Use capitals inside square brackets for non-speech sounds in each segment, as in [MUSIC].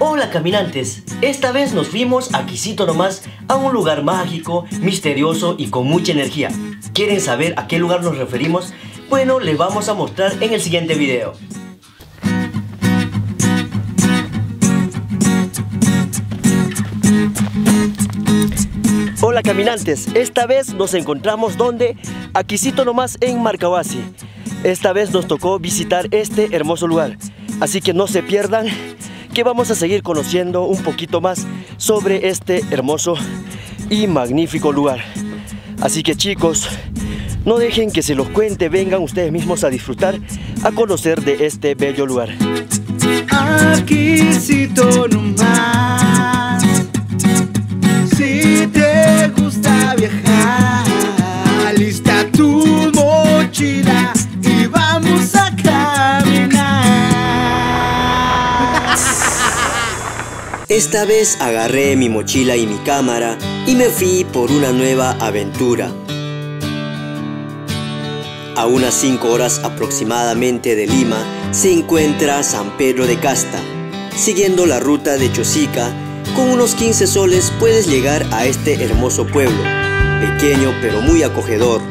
Hola caminantes, esta vez nos fuimos aquícito nomás a un lugar mágico, misterioso y con mucha energía. ¿Quieren saber a qué lugar nos referimos? Bueno, les vamos a mostrar en el siguiente video. Hola caminantes, esta vez nos encontramos donde? Aquícito nomás en Marcahuasi. Esta vez nos tocó visitar este hermoso lugar, así que no se pierdan vamos a seguir conociendo un poquito más sobre este hermoso y magnífico lugar. Así que chicos, no dejen que se los cuente, vengan ustedes mismos a disfrutar, a conocer de este bello lugar. Esta vez agarré mi mochila y mi cámara y me fui por una nueva aventura. A unas 5 horas aproximadamente de Lima se encuentra San Pedro de Casta. Siguiendo la ruta de Chosica, con unos 15 soles puedes llegar a este hermoso pueblo, pequeño pero muy acogedor.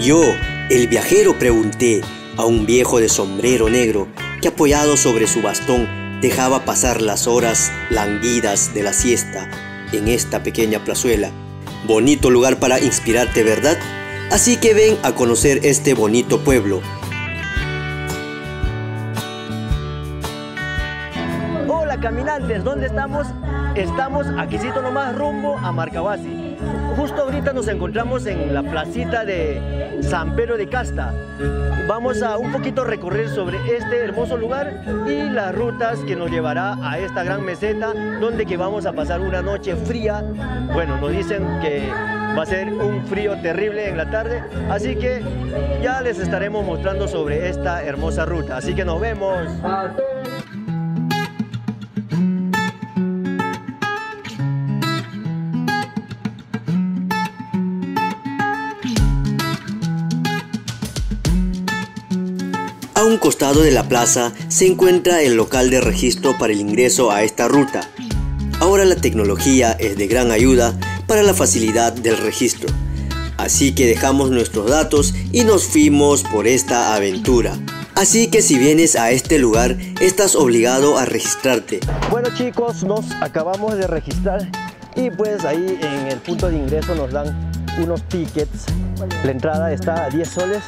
Yo, el viajero, pregunté a un viejo de sombrero negro que apoyado sobre su bastón dejaba pasar las horas languidas de la siesta en esta pequeña plazuela. Bonito lugar para inspirarte, ¿verdad? Así que ven a conocer este bonito pueblo. Hola caminantes, ¿dónde estamos? Estamos aquícito nomás rumbo a Marcahuasi. Justo ahorita nos encontramos en la placita de San Pedro de Casta. Vamos a un poquito recorrer sobre este hermoso lugar y las rutas que nos llevará a esta gran meseta donde que vamos a pasar una noche fría. Bueno, nos dicen que va a ser un frío terrible en la tarde, así que ya les estaremos mostrando sobre esta hermosa ruta. Así que nos vemos. Un costado de la plaza se encuentra el local de registro para el ingreso a esta ruta. Ahora la tecnología es de gran ayuda para la facilidad del registro. Así que dejamos nuestros datos y nos fuimos por esta aventura. Así que si vienes a este lugar, estás obligado a registrarte. Bueno chicos, nos acabamos de registrar y pues ahí en el punto de ingreso nos dan unos tickets. La entrada está a 10 soles,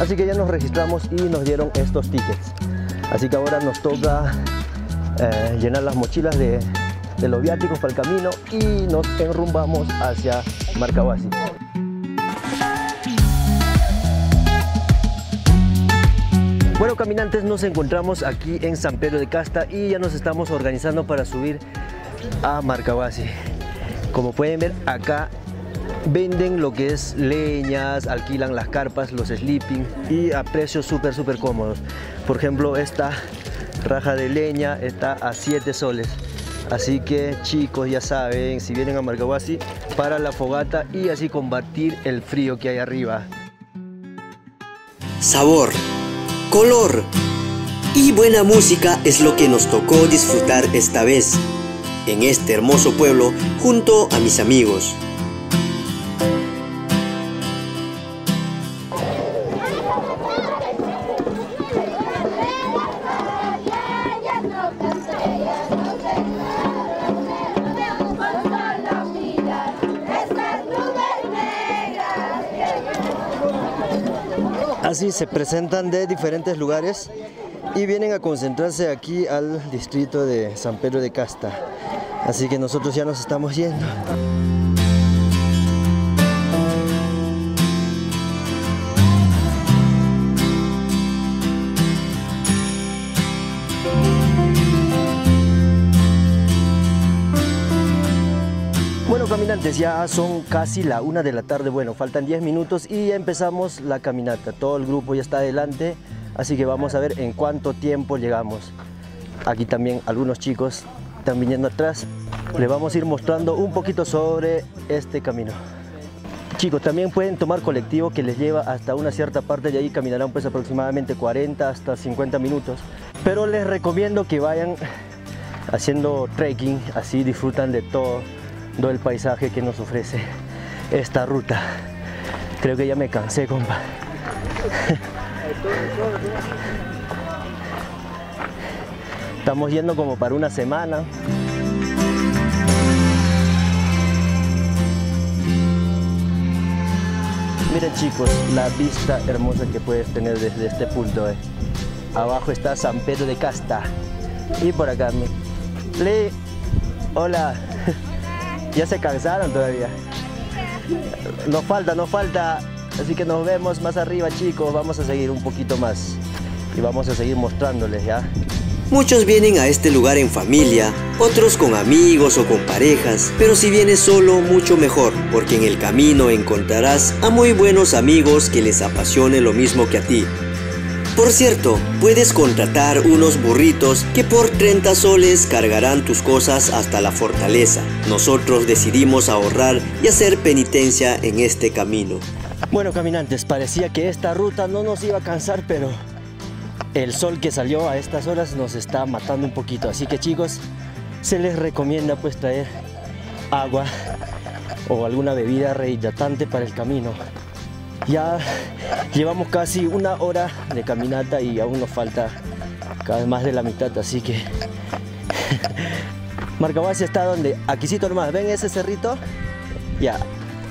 así que ya nos registramos y nos dieron estos tickets. Así que ahora nos toca eh, llenar las mochilas de, de los viáticos para el camino y nos enrumbamos hacia Marcahuasi. Bueno caminantes, nos encontramos aquí en San Pedro de Casta y ya nos estamos organizando para subir a Marcahuasi. Como pueden ver acá venden lo que es leñas, alquilan las carpas, los sleeping y a precios súper súper cómodos. Por ejemplo esta raja de leña está a 7 soles. Así que chicos ya saben, si vienen a Marcahuasi para la fogata y así combatir el frío que hay arriba. Sabor color y buena música es lo que nos tocó disfrutar esta vez en este hermoso pueblo junto a mis amigos. Se presentan de diferentes lugares y vienen a concentrarse aquí al distrito de San Pedro de Casta. Así que nosotros ya nos estamos yendo. Caminantes, ya son casi la una de la tarde, bueno, faltan 10 minutos y ya empezamos la caminata. Todo el grupo ya está adelante, así que vamos a ver en cuánto tiempo llegamos. Aquí también algunos chicos están viniendo atrás. Les vamos a ir mostrando un poquito sobre este camino. Chicos, también pueden tomar colectivo que les lleva hasta una cierta parte de ahí, caminarán pues aproximadamente 40 hasta 50 minutos. Pero les recomiendo que vayan haciendo trekking, así disfrutan de todo, todo el paisaje que nos ofrece esta ruta. Creo que ya me cansé, compa. Estamos yendo como para una semana. Miren chicos, la vista hermosa que puedes tener desde este punto. Eh. Abajo está San Pedro de Casta. Y por acá, Le, hola. Ya se cansaron todavía. Nos falta, nos falta. Así que nos vemos más arriba chicos. Vamos a seguir un poquito más. Y vamos a seguir mostrándoles ya. Muchos vienen a este lugar en familia, otros con amigos o con parejas, pero si vienes solo mucho mejor, porque en el camino encontrarás a muy buenos amigos que les apasione lo mismo que a ti. Por cierto, puedes contratar unos burritos que por 30 soles cargarán tus cosas hasta la fortaleza. Nosotros decidimos ahorrar y hacer penitencia en este camino. Bueno caminantes, parecía que esta ruta no nos iba a cansar, pero el sol que salió a estas horas nos está matando un poquito. Así que chicos, se les recomienda pues traer agua o alguna bebida rehidratante para el camino. Ya llevamos casi una hora de caminata y aún nos falta cada vez más de la mitad, así que [LAUGHS] Marcahuasi está donde, aquícito nomás, ¿ven ese cerrito? Ya,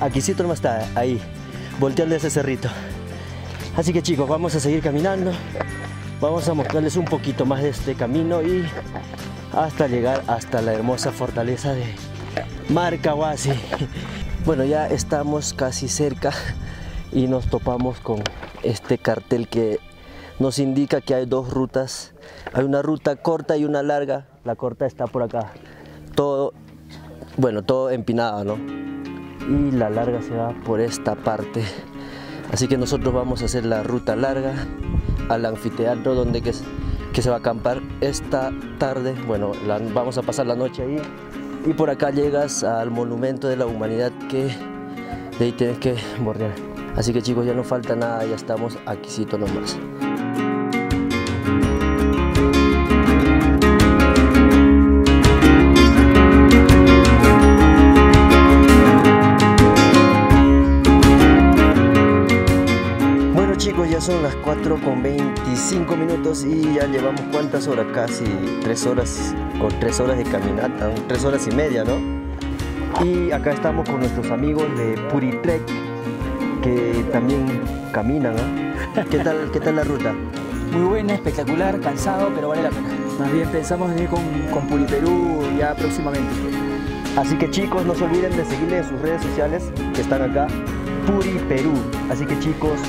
aquícito nomás está ahí, volteando ese cerrito. Así que chicos, vamos a seguir caminando vamos a mostrarles un poquito más de este camino y hasta llegar hasta la hermosa fortaleza de Marcahuasi. [LAUGHS] Bueno, ya estamos casi cerca y nos topamos con este cartel que nos indica que hay dos rutas. Hay una ruta corta y una larga. La corta está por acá. Todo, bueno, todo empinado, ¿no? Y la larga se va por esta parte. Así que nosotros vamos a hacer la ruta larga al anfiteatro donde que, que se va a acampar esta tarde. Bueno, vamos a pasar la noche ahí. Y por acá llegas al monumento de la humanidad que de ahí tienes que bordear. Así que chicos, ya no falta nada, ya estamos aquícito nomás. son las 4 con 25 minutos y ya llevamos cuántas horas, casi 3 horas con 3 horas de caminata, 3 horas y media, ¿no? Y acá estamos con nuestros amigos de Puritrek que también caminan, ¿no? ¿Qué tal, qué tal la ruta? Muy buena, espectacular, cansado, pero vale la pena. Más bien pensamos venir con, con Puriperú ya próximamente. Así que chicos, no se olviden de seguirle en sus redes sociales que están acá, Puri Perú. Así que chicos,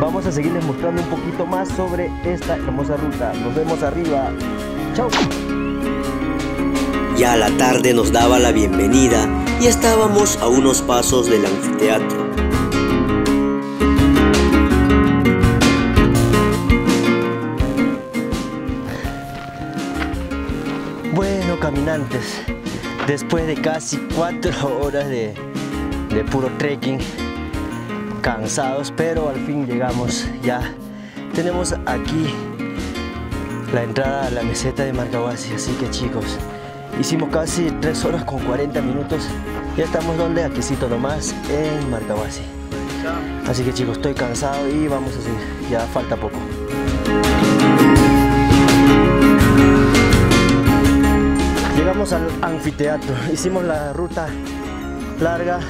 vamos a seguirles mostrando un poquito más sobre esta hermosa ruta. Nos vemos arriba. Chao. Ya la tarde nos daba la bienvenida y estábamos a unos pasos del anfiteatro. Después de casi cuatro [LAUGHS] horas de, de puro trekking, cansados, pero al fin llegamos ya. Tenemos aquí la entrada a la meseta de Marcahuasi, así que chicos, hicimos casi 3 horas con 40 minutos. Ya estamos donde, aquícito nomás, en Marcahuasi. Así que chicos, estoy cansado y vamos a seguir, ya falta poco. Llegamos al anfiteatro, [LAUGHS] hicimos la ruta larga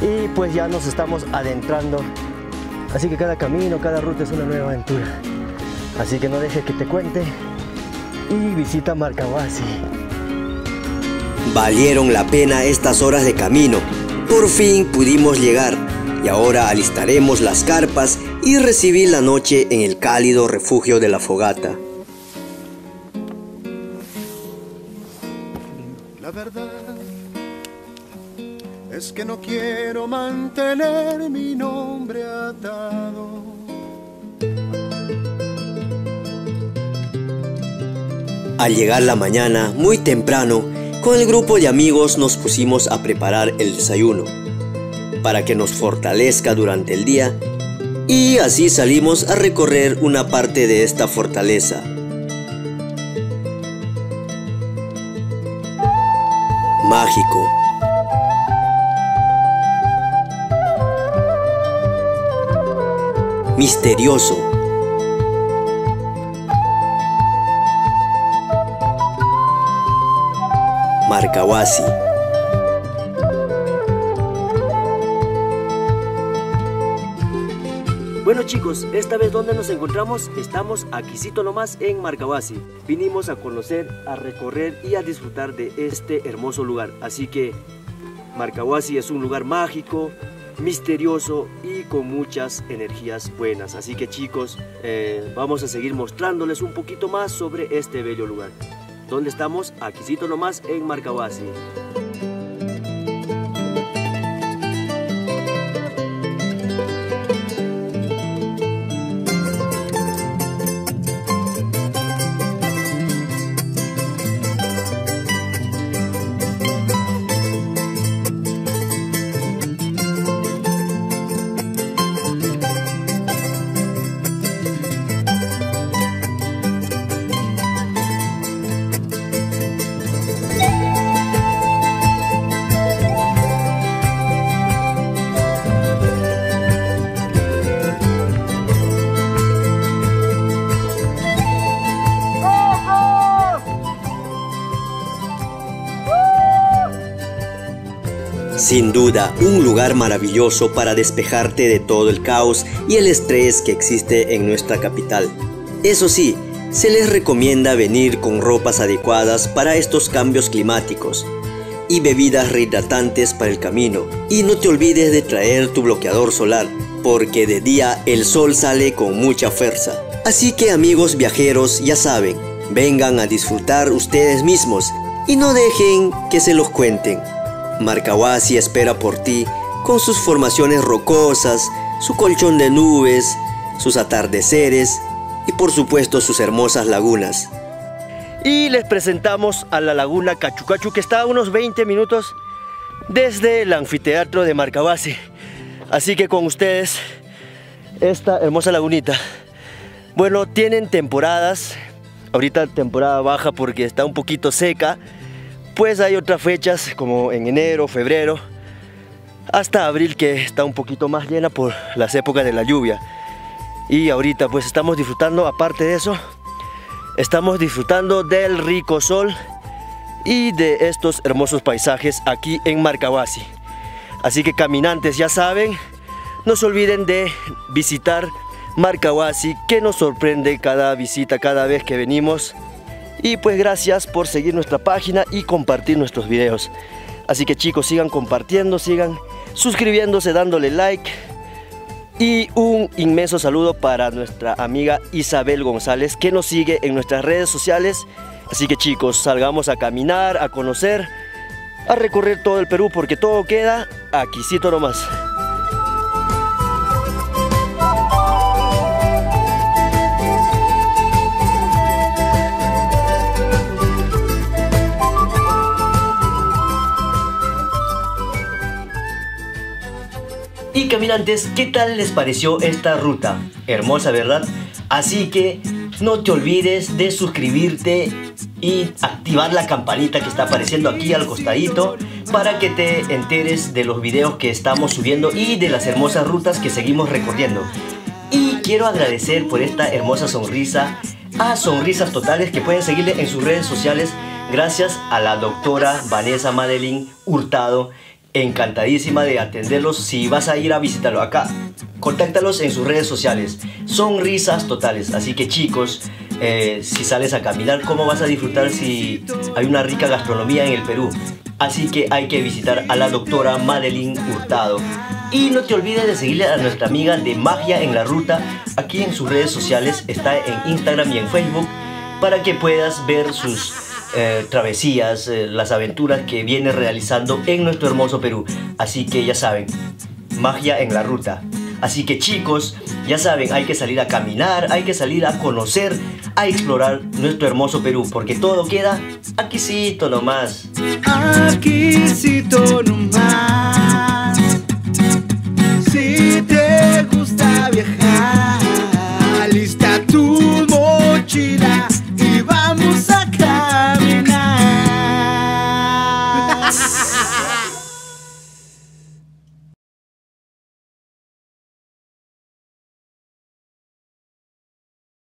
y pues ya nos estamos adentrando. Así que cada camino, cada ruta es una nueva aventura. Así que no dejes que te cuente y visita Marcahuasi. Valieron la pena estas horas de camino. Por fin pudimos llegar y ahora alistaremos las carpas y recibir la noche en el cálido refugio de la fogata. La verdad es que no quiero mantener mi nombre atado. Al llegar la mañana, muy temprano, con el grupo de amigos nos pusimos a preparar el desayuno, para que nos fortalezca durante el día, y así salimos a recorrer una parte de esta fortaleza. Mágico. Misterioso. Marcahuasi. Chicos, esta vez donde nos encontramos, estamos aquícito nomás en Marcahuasi. Vinimos a conocer, a recorrer y a disfrutar de este hermoso lugar. Así que Marcahuasi es un lugar mágico, misterioso y con muchas energías buenas. Así que chicos, eh, vamos a seguir mostrándoles un poquito más sobre este bello lugar. ¿Dónde estamos? Aquícito nomás en Marcahuasi. Sin duda, un lugar maravilloso para despejarte de todo el caos y el estrés que existe en nuestra capital. Eso sí, se les recomienda venir con ropas adecuadas para estos cambios climáticos y bebidas rehidratantes para el camino. Y no te olvides de traer tu bloqueador solar, porque de día el sol sale con mucha fuerza. Así que amigos viajeros, ya saben, vengan a disfrutar ustedes mismos y no dejen que se los cuenten. Marcahuasi espera por ti con sus formaciones rocosas, su colchón de nubes, sus atardeceres y por supuesto sus hermosas lagunas. Y les presentamos a la laguna Cachucachu que está a unos 20 minutos desde el anfiteatro de Marcahuasi. Así que con ustedes esta hermosa lagunita. Bueno, tienen temporadas. Ahorita temporada baja porque está un poquito seca pues hay otras fechas como en enero, febrero, hasta abril que está un poquito más llena por las épocas de la lluvia. Y ahorita pues estamos disfrutando, aparte de eso, estamos disfrutando del rico sol y de estos hermosos paisajes aquí en Marcahuasi. Así que caminantes ya saben, no se olviden de visitar Marcahuasi que nos sorprende cada visita, cada vez que venimos. Y pues gracias por seguir nuestra página y compartir nuestros videos. Así que chicos, sigan compartiendo, sigan suscribiéndose, dándole like. Y un inmenso saludo para nuestra amiga Isabel González que nos sigue en nuestras redes sociales. Así que chicos, salgamos a caminar, a conocer, a recorrer todo el Perú porque todo queda aquícito nomás. Caminantes, ¿qué tal les pareció esta ruta? Hermosa, ¿verdad? Así que no te olvides de suscribirte y activar la campanita que está apareciendo aquí al costadito para que te enteres de los videos que estamos subiendo y de las hermosas rutas que seguimos recorriendo. Y quiero agradecer por esta hermosa sonrisa a Sonrisas Totales que pueden seguirle en sus redes sociales gracias a la doctora Vanessa Madeline Hurtado encantadísima de atenderlos si vas a ir a visitarlo acá. Contáctalos en sus redes sociales. Son risas totales. Así que chicos, eh, si sales a caminar, ¿cómo vas a disfrutar si hay una rica gastronomía en el Perú? Así que hay que visitar a la doctora Madeline Hurtado. Y no te olvides de seguirle a nuestra amiga de Magia en la Ruta. Aquí en sus redes sociales está en Instagram y en Facebook para que puedas ver sus eh, travesías, eh, las aventuras que viene realizando en nuestro hermoso Perú. Así que ya saben, magia en la ruta. Así que chicos, ya saben, hay que salir a caminar, hay que salir a conocer, a explorar nuestro hermoso Perú, porque todo queda aquícito nomás. Aquícito nomás.